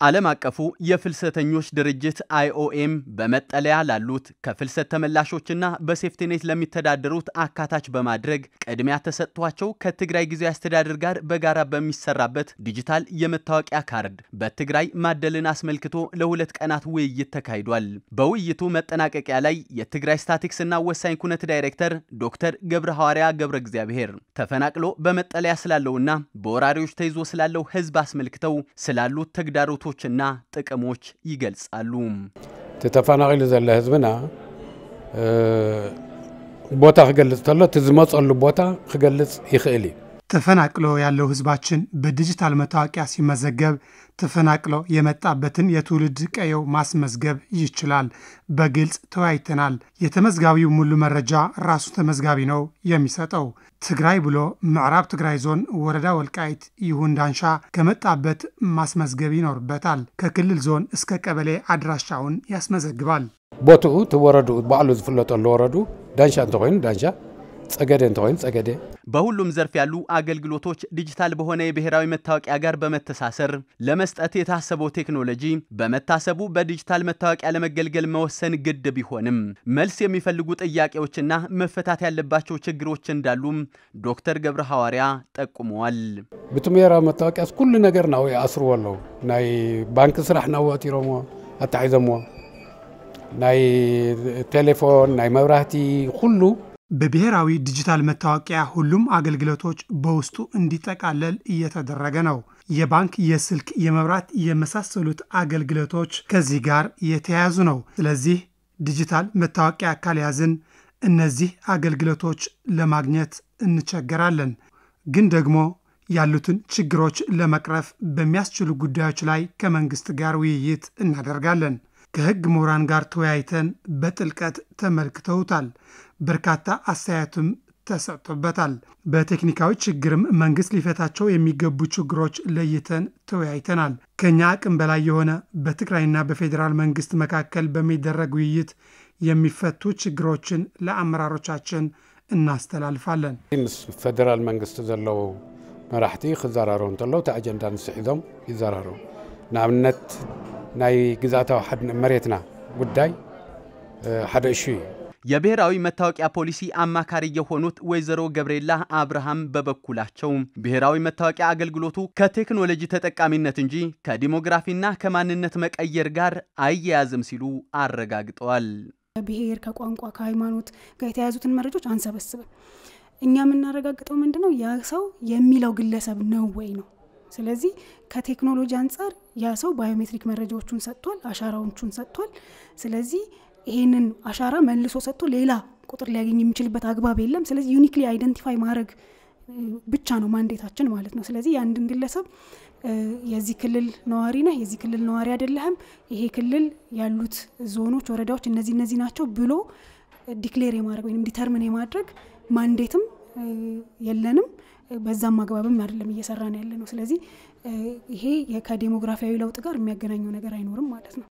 ዓለም አቀፉ የፍልሰተኞች ድርጅት አይኦኤም በመጠለያ ላሉት ከፍልሰት ተመላሾችና በሴፍቲኔት ለሚተዳደሩት አካታች በማድረግ ቅድሚያ ተሰጥቷቸው ከትግራይ ጊዜያዊ አስተዳደር ጋር በጋራ በሚሰራበት ዲጂታል የመታወቂያ ካርድ በትግራይ ማደልን አስመልክቶ ለሁለት ቀናት ውይይት ተካሂዷል። በውይይቱ መጠናቀቂያ ላይ የትግራይ ስታቲክስና ወሳኝ ኩነት ዳይሬክተር ዶክተር ገብረ ሐዋርያ ገብረ እግዚአብሔር ተፈናቅሎ በመጠለያ ስላለውና በወራሪዎች ተይዞ ስላለው ሕዝብ አስመልክተው ስላሉት ተግዳሮቶችና ጥቅሞች ይገልጻሉ። ተፈናቂሉ ዘሎ ህዝብና ቦታ ክገልጽ ተሎ እቲ ዝመፀሉ ቦታ ክገልጽ ይኽእል እዩ ተፈናቅሎ ያለው ህዝባችን በዲጂታል መታወቂያ ሲመዘገብ ተፈናቅሎ የመጣበትን የትውልድ ቀየው ማስመዝገብ ይችላል። በግልጽ ተወያይተናል። የተመዝጋቢው ሙሉ መረጃ ራሱ ተመዝጋቢ ነው የሚሰጠው። ትግራይ ብሎ ምዕራብ ትግራይ ዞን ወረዳ ወልቃይት ይሁን ዳንሻ ከመጣበት ማስመዝገብ ይኖርበታል። ከክልል ዞን እስከ ቀበሌ አድራሻውን ያስመዘግባል። ቦትኡ ወረዱ ባዕሉ ዝፍለጠሉ ወረዱ ዳንሻ እንተኮይኑ ዳንሻ ጸገዴ እንተኮይኑ ጸገዴ? በሁሉም ዘርፍ ያሉ አገልግሎቶች ዲጂታል በሆነ የብሔራዊ መታወቂያ ጋር በመተሳሰር ለመስጠት የታሰበው ቴክኖሎጂ በመታሰቡ በዲጂታል መታወቂያ ለመገልገል መወሰን ግድ ቢሆንም መልስ የሚፈልጉ ጥያቄዎችና መፈታት ያለባቸው ችግሮች እንዳሉም ዶክተር ገብረ ሐዋርያ ጠቁመዋል። ብቲ ብሔራዊ መታወቂያስ ኩሉ ነገር ናው ይኣስርዎ ኣለዉ ናይ ባንኪ ስራሕ ናወጢሮምዎ ኣታሒዘምዎ ናይ ቴሌፎን ናይ መብራህቲ ኩሉ በብሔራዊ ዲጂታል መታወቂያ ሁሉም አገልግሎቶች በውስጡ እንዲጠቃለል እየተደረገ ነው። የባንክ፣ የስልክ፣ የመብራት የመሳሰሉት አገልግሎቶች ከዚህ ጋር የተያያዙ ነው። ስለዚህ ዲጂታል መታወቂያ ካልያዝን እነዚህ አገልግሎቶች ለማግኘት እንቸገራለን። ግን ደግሞ ያሉትን ችግሮች ለመቅረፍ በሚያስችሉ ጉዳዮች ላይ ከመንግስት ጋር ውይይት እናደርጋለን። ከሕግ ምሁራን ጋር ተወያይተን በጥልቀት ተመልክተውታል። በርካታ አስተያየትም ተሰጥቶበታል። በቴክኒካዊ ችግርም መንግስት ሊፈታቸው የሚገቡ ችግሮች ለይተን ተወያይተናል። ከኛ አቅም በላይ የሆነ በትግራይና በፌዴራል መንግስት መካከል በሚደረግ ውይይት የሚፈቱ ችግሮችን ለአመራሮቻችን እናስተላልፋለን። ምስ ፌደራል መንግስቲ ዘለዉ መራሕቲ ክዘራረቡ እንተለዉ እቲ ኣጀንዳ ንስሒዞም ይዘራረቡ ንኣብነት ናይ ግዛታዊ መሬትና ጉዳይ ሓደ እሹ እዩ የብሔራዊ መታወቂያ ፖሊሲ አማካሪ የሆኑት ወይዘሮ ገብርኤላ አብርሃም በበኩላቸው ብሔራዊ መታወቂያ አገልግሎቱ ከቴክኖሎጂ ተጠቃሚነት እንጂ ከዲሞግራፊና ከማንነት መቀየር ጋር አያያዝም ሲሉ አረጋግጠዋል። ብሔር፣ ከቋንቋ፣ ከሃይማኖት ጋር የተያያዙትን መረጃዎች አንሰበስብም። እኛ የምናረጋግጠው ምንድን ነው ያ ሰው የሚለው ግለሰብ ነው ወይ ነው። ስለዚህ ከቴክኖሎጂ አንጻር ያ ሰው ባዮሜትሪክ መረጃዎቹን ሰጥቷል፣ አሻራዎቹን ሰጥቷል። ስለዚህ ይሄንን አሻራ መልሶ ሰጥቶ ሌላ ቁጥር ሊያገኝ የሚችልበት አግባብ የለም። ስለዚህ uniquely identify ማድረግ ብቻ ነው mandate ኣችን ማለት ነው። ስለዚህ የአንድን ግለሰብ የዚህ ክልል ነዋሪ ነህ፣ የዚህ ክልል ነዋሪ አይደለህም፣ ይሄ ክልል ያሉት ዞኖች፣ ወረዳዎች እነዚህ እነዚህ ናቸው ብሎ declare የማድረግ ወይም determine የማድረግ mandate ም የለንም። በዛም አግባብም አይደለም እየሰራን ያለ ነው። ስለዚህ ይሄ ከዴሞግራፊያዊ ለውጥ ጋር የሚያገናኘው ነገር አይኖርም ማለት ነው።